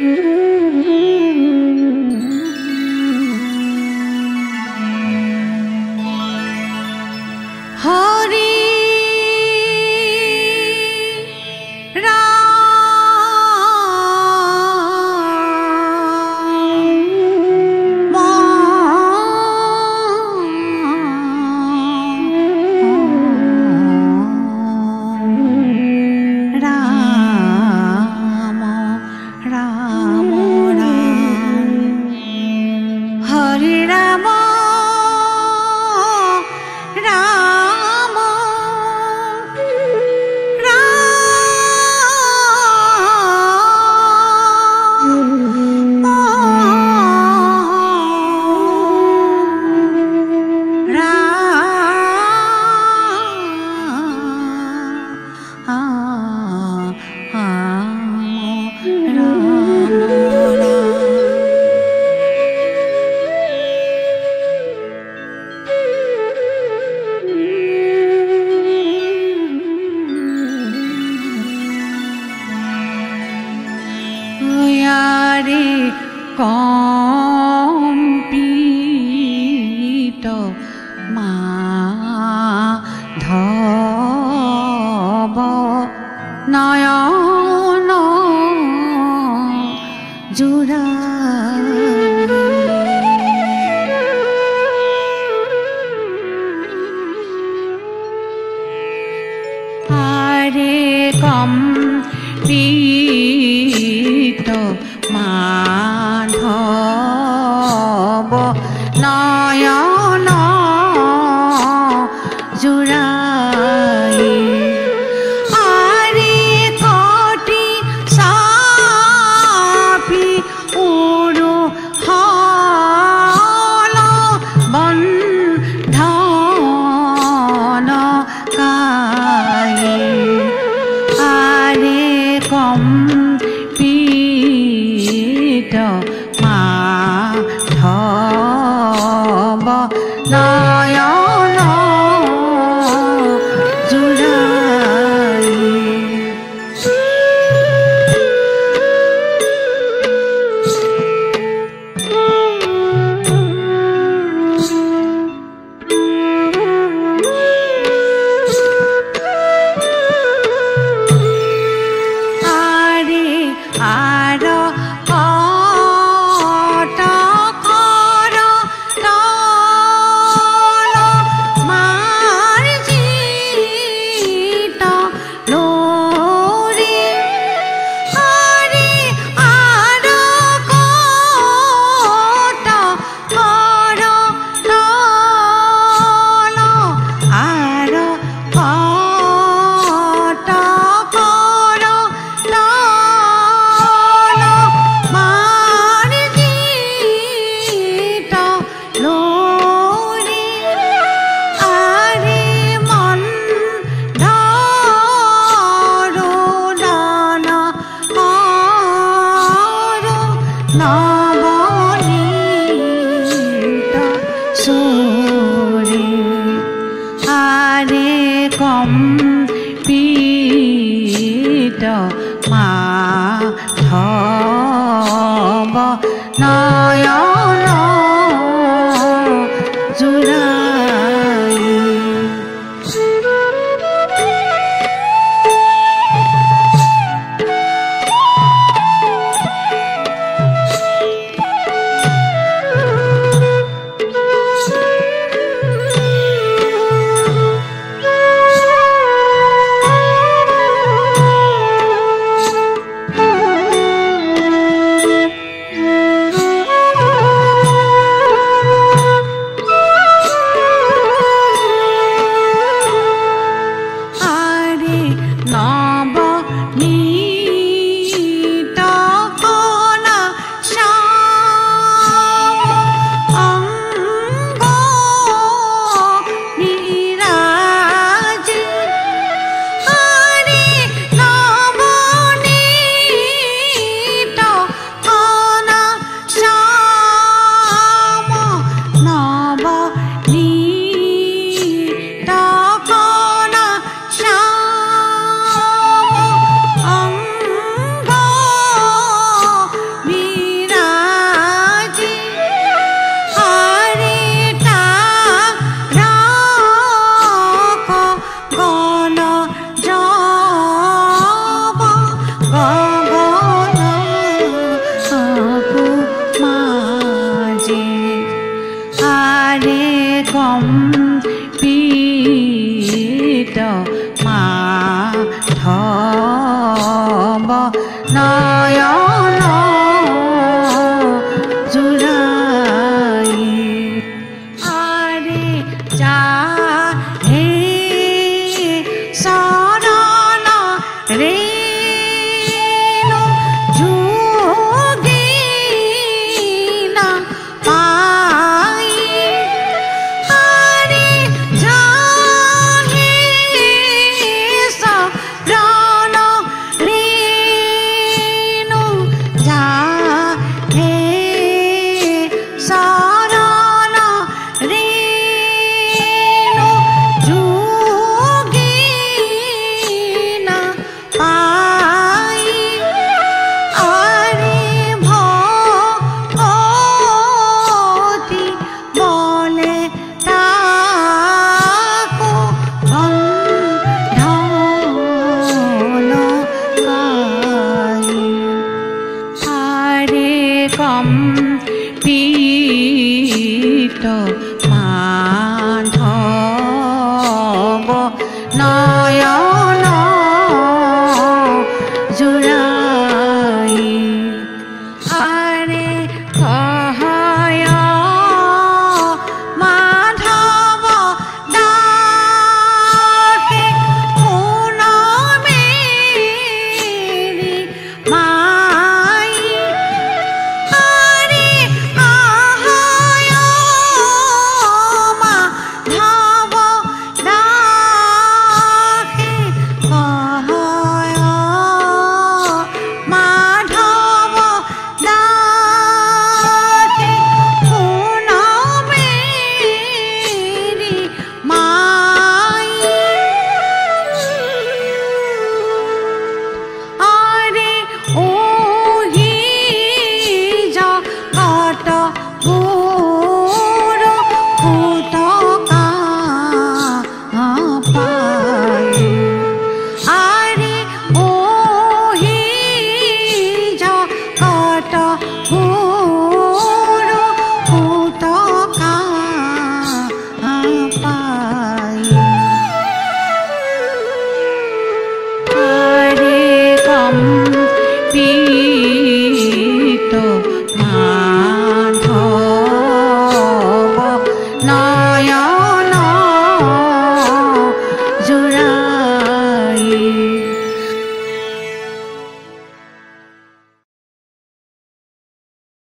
হরি মাধব। নয়ন জোড়া। আরে কম পি நாயா কম পীত মা ধব নয়